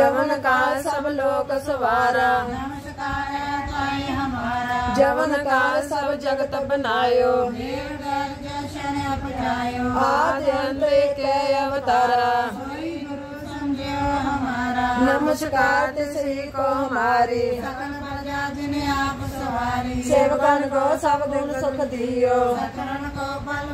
जवन काल सब लोक सवारा। नमस्कार हमारा जवन काल सब जगत बनायो। देव दल जशन अपनायो आदि के अवतारा। नमस्कार श्री को हमारी। आप सेवकन को सब गुण सुख दियो। को बल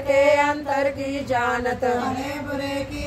के अंतर की जानत। बुरे की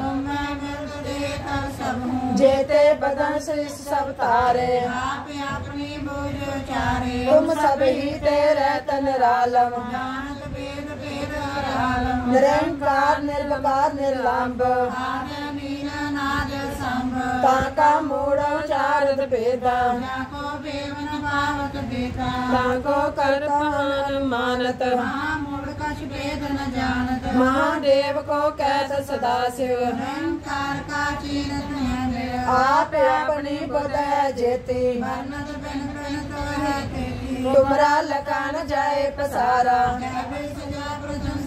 जेते बदन से सब तारे आप अपनी बोझ चारे तुम सब ही तेरे तन रालम जानत वेद वेद आलम निरंकार निर्विकार निर्लंब आद नीला नाद संभ ताका मूढ़ चारद भेदा जाको बेवन भावत बेटा ताको कर पान मानत महा मूढ़ कछ वेद न जानत महादेव को कैस सदा शिव अहंकार का चीरत ਆਪ ਆਪਣੀ ਬਦੈ ਜੇਤੀ। ਮਨਨ ਬਿਨ ਬਿਨ ਤੋਹੈ ਤੇਤੀ ਤੁਮਰਾ ਲਕਾਨ ਜਾਏ ਪਸਾਰਾ। ਕਹਵੇ ਸਜਾ ਪ੍ਰਜਨ